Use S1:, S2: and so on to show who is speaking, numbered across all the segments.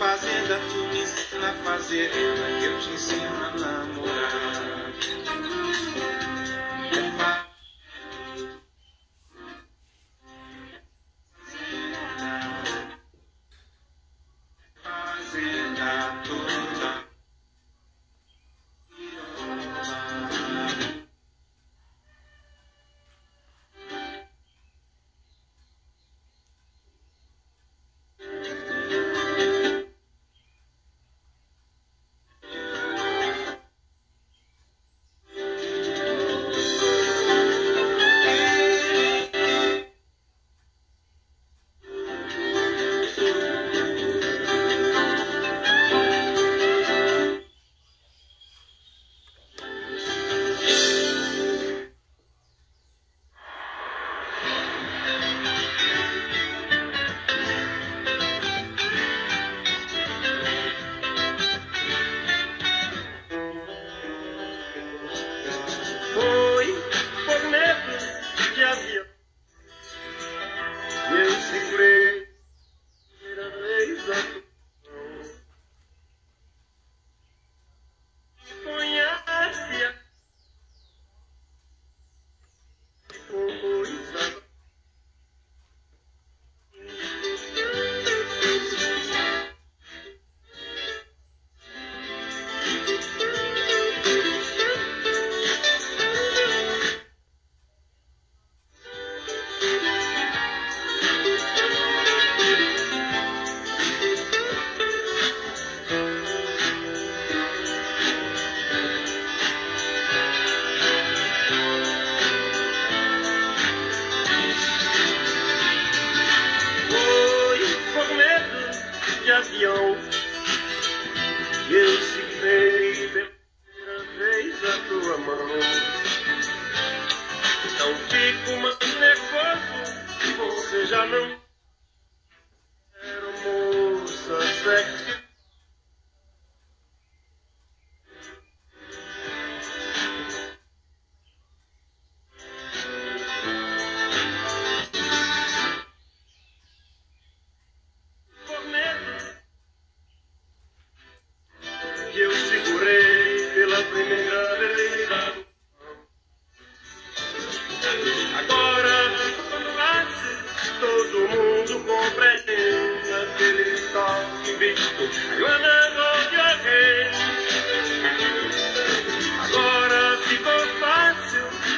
S1: refazenda tu me ensina a fazer que eu te ensino a namorar.
S2: Avião. Eu segurei pela vez a tua mão. Não fico mais nervoso, você já não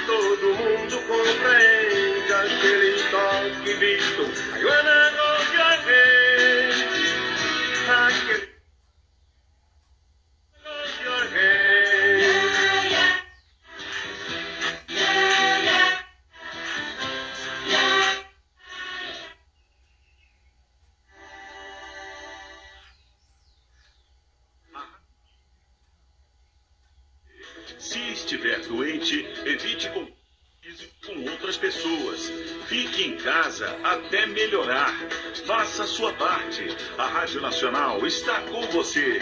S2: todo mundo compreende aquele toque visto.
S3: Se estiver doente, evite com outras pessoas. Fique em casa até melhorar. Faça a sua parte. A Rádio Nacional está com você.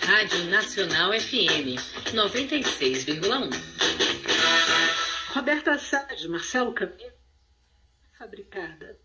S4: Rádio Nacional FM 96,1.
S5: Roberta Salles, Marcelo Camilo, fabricada.